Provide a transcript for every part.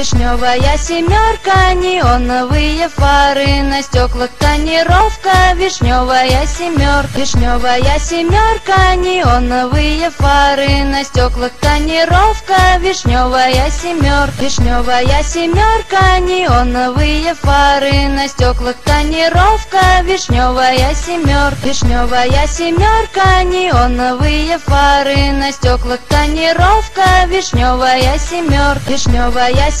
Вишневая семерка, неоновые фары На стеклах тонировка, вишневая семерка Вишневая семерка, неоновые фары На стеклах тонировка, вишневая семерка Вишневая семерка, неоновые фары На стеклах тонировка, вишневая семерка Вишневая семерка, неоновые фары На стеклах тонировка, вишневая семерка Вишневая семерка,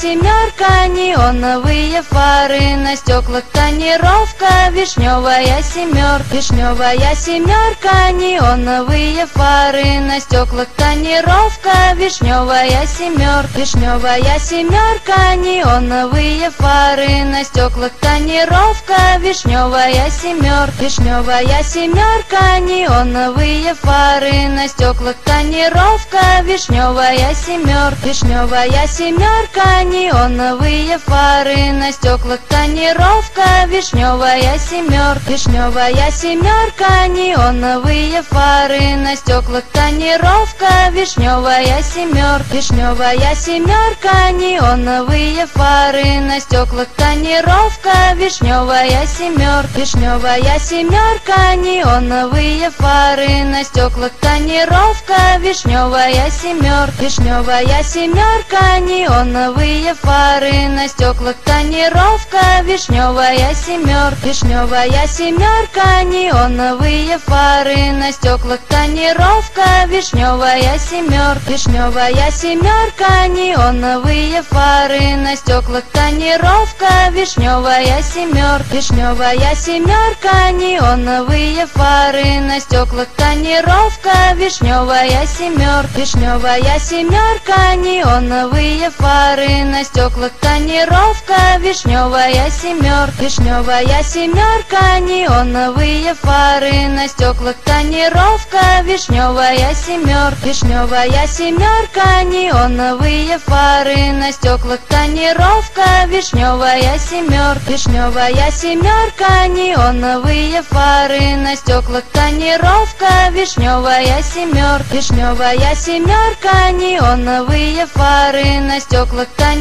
неоновые фары. На стеклах тонировка, вишневая семерка Вишневая семерка, неоновые фары. На стеклах тонировка, вишневая семерка Вишневая семерка, неоновые фары. На стеклах тонировка, вишневая семерка Вишневая семерка, неоновые фары. На стеклах тонировка, вишневая семерка Вишневая семерка, неоновые фары. На стеклах тонировка, вишневая семерка Вишневая семерка, неоновые фары. На стеклах тонировка, вишневая семерка Вишневая семерка, неоновые фары. На стеклах тонировка, вишневая семерка Вишневая семерка, неоновые фары. На стеклах тонировка, вишневая семерка Вишневая семерка, неоновые фары. На стеклах тонировка, вишневая семерка Вишневая семерка, неоновые фары. На стеклах тонировка, вишневая семерка Вишневая семерка, неоновые фары. На стеклах тонировка, вишневая семерка Вишневая семерка, неоновые фары. На стеклах тонировка, вишневая семерка Вишневая семерка, неоновые фары На стеклах тонировка, вишневая семерка Вишневая семерка, неоновые фары На стеклах тонировка, вишневая семерка Вишневая семерка, неоновые фары На стеклах тонировка, вишневая семерка Вишневая семерка, неоновые фары На стеклах тонировка, вишневая семерка Вишневая семерка, неоновые фары На стеклах тонировка,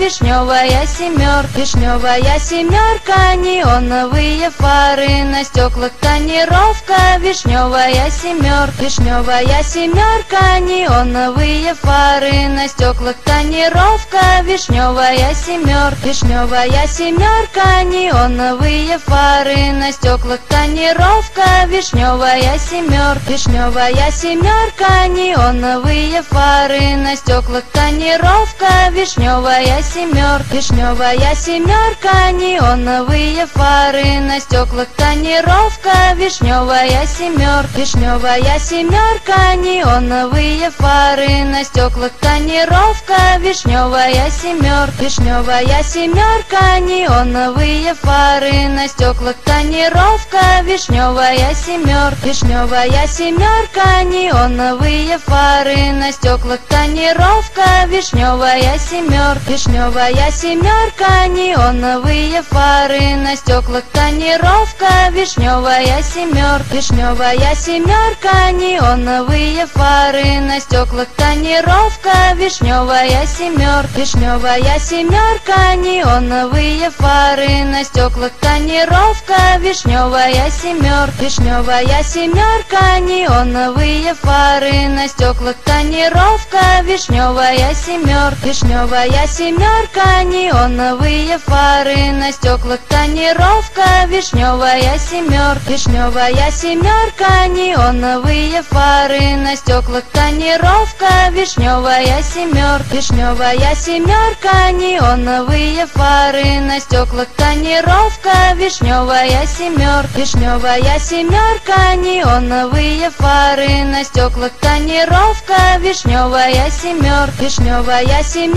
вишневая семерка Вишневая семерка, неоновые фары На стеклах тонировка, вишневая семерка Вишневая семерка, неоновые фары На стеклах тонировка, вишневая семерка Вишневая семерка, неоновые фары На стеклах тонировка, вишневая семерка Вишневая семерка, неоновые фары На стеклах тонировка, вишневая семерка Вишневая семерка, неоновые фары. На стеклах тонировка, вишневая семерка Вишневая семерка, неоновые фары. На стеклах тонировка, вишневая семерка Вишневая семерка, неоновые фары. На стеклах тонировка, вишневая семерка Вишневая семерка, неоновые фары. На стеклах тонировка, вишневая семерка Вишневая семерка, неоновые фары На стеклах тонировка, вишневая семерка Вишневая семерка, неоновые фары На стеклах тонировка, вишневая семерка Вишневая семерка, неоновые фары На стеклах тонировка, вишневая семерка Вишневая семерка, неоновые фары На стеклах тонировка, вишневая семерка Вишневая семерка, неоновые фары. На стеклах тонировка, вишневая семерка Вишневая семерка, неоновые фары. На стеклах тонировка, вишневая семерка Вишневая семерка, неоновые фары. На стеклах тонировка, вишневая семерка Вишневая семерка, неоновые фары. На стеклах тонировка, вишневая семерка Вишневая семерка,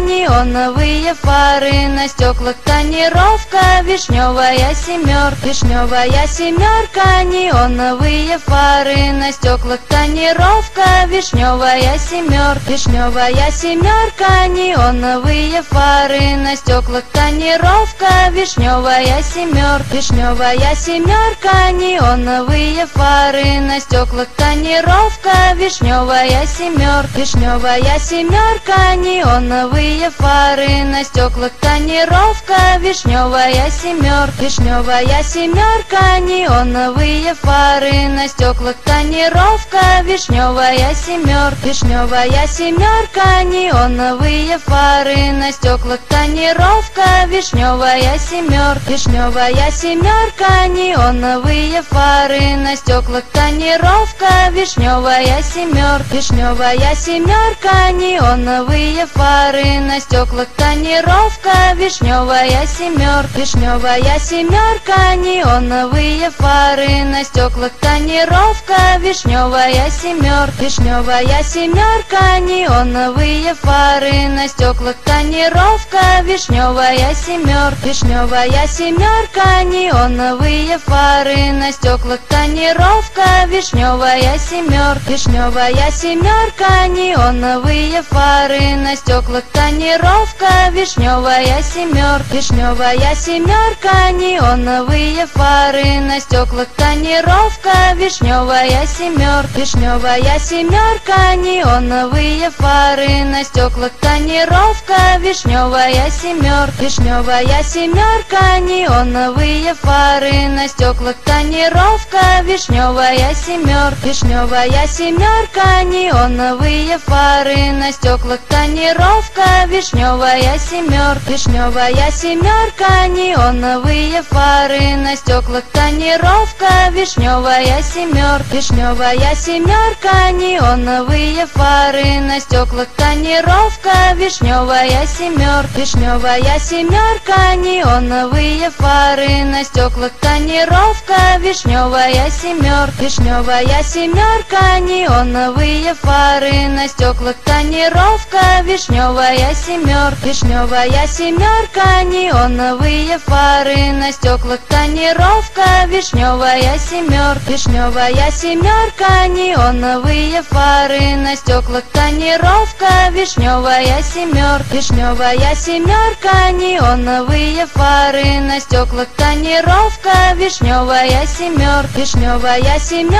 неоновые фары На стеклах тонировка, вишневая семерка Вишневая семерка, неоновые фары На стеклах тонировка, вишневая семерка Вишневая семерка, неоновые фары На стеклах тонировка, вишневая семерка Вишневая семерка, неоновые фары На стеклах тонировка, вишневая семерка Вишневая семерка, неоновые неоновые фары На стеклах тонировка, вишневая семерка Вишневая семерка, неоновые фары На стеклах тонировка, вишневая семерка Вишневая семерка, неоновые фары На стеклах тонировка, вишневая семерка Вишневая семерка, неоновые фары На стеклах тонировка, вишневая семерка Вишневая семерка, неоновые фары На стеклах тонировка, вишневая семерка Вишневая семерка, неоновые фары На стеклах тонировка, вишневая семерка Вишневая семерка, неоновые фары На стеклах тонировка, вишневая семерка Вишневая семерка, неоновые фары На стеклах тонировка, вишневая семерка Вишневая семерка, неоновые фары На стеклах тонировка, вишневая семерка Вишневая семерка, неоновые фары На стеклах тонировка, вишневая семерка Вишневая семерка, неоновые фары На стеклах тонировка, вишневая семерка Вишневая семерка, неоновые фары На стеклах тонировка, вишневая семерка Вишневая семерка, неоновые фары На стеклах тонировка, вишневая семерка Вишневая семерка, неоновые фары На стеклах тонировка, вишневая семерка Вишневая семерка, неоновые фары На стеклах тонировка, вишневая семерка Вишневая семерка, неоновые фары На стеклах тонировка, вишневая семерка Вишневая семерка, неоновые фары. На стеклах тонировка, вишневая семерка Вишневая семерка, неоновые фары. На стеклах тонировка, вишневая семерка Вишневая семерка, неоновые фары. На стеклах тонировка, вишневая семерка Вишневая семерка, неоновые фары. На стеклах тонировка, вишневая семерка Вишневая семерка,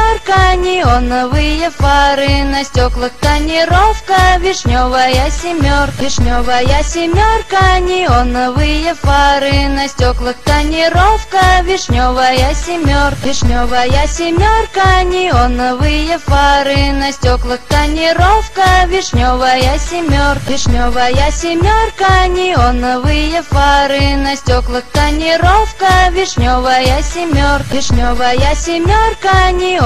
неоновые фары На стеклах тонировка, вишневая семерка Вишневая семерка, неоновые фары На стеклах тонировка, вишневая семерка Вишневая семерка, неоновые фары На стеклах тонировка, вишневая семерка Вишневая семерка, неоновые фары На стеклах тонировка, вишневая семерка Вишневая семерка, неоновые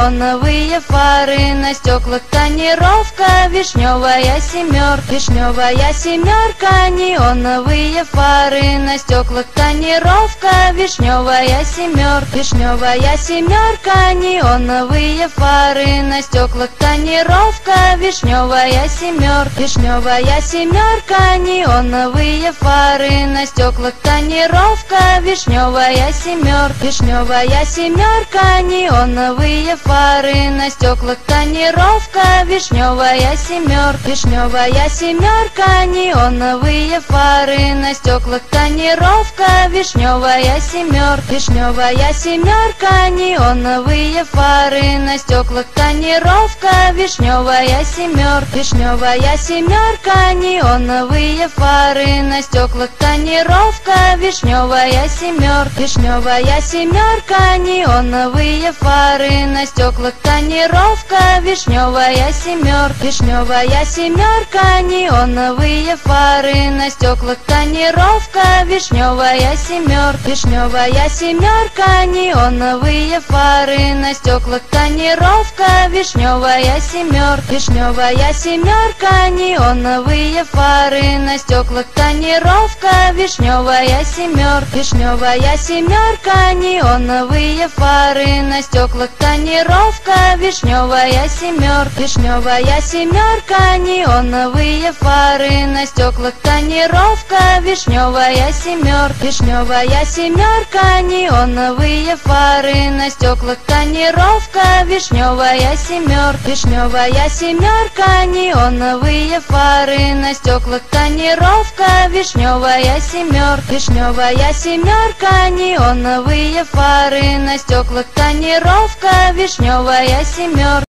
фары На стеклах тонировка, вишневая семерка Вишневая семерка, неоновые фары На стеклах тонировка, вишневая семерка Вишневая семерка, неоновые фары На стеклах тонировка, вишневая семерка Вишневая семерка, неоновые фары На стеклах тонировка, вишневая семерка Вишневая семерка, неоновые фары На стеклах тонировка, вишневая семерка Вишневая семерка, неоновые фары На стеклах тонировка, вишневая семерка Вишневая семерка, неоновые фары На стеклах тонировка, вишневая семерка Вишневая семерка, неоновые фары На стеклах тонировка, вишневая семерка Вишневая семерка, неоновые фары На стеклах тонировка, вишневая семерка Вишневая семерка, неоновые фары. На стеклах тонировка, вишневая семерка Вишневая семерка, неоновые фары. На стеклах тонировка, вишневая семерка Вишневая семерка, неоновые фары. На стеклах тонировка, вишневая семерка Вишневая семерка, неоновые фары. На стеклах тонировка, вишневая семерка Вишневая семерка, неоновые фары. На стеклах тонировка, вишневая семерка Вишневая семерка, неоновые фары. На стеклах тонировка, вишневая семерка Вишневая семерка, неоновые фары. На стеклах тонировка, вишневая семерка Вишневая семерка, неоновые фары. На стеклах тонировка, вишневая семерка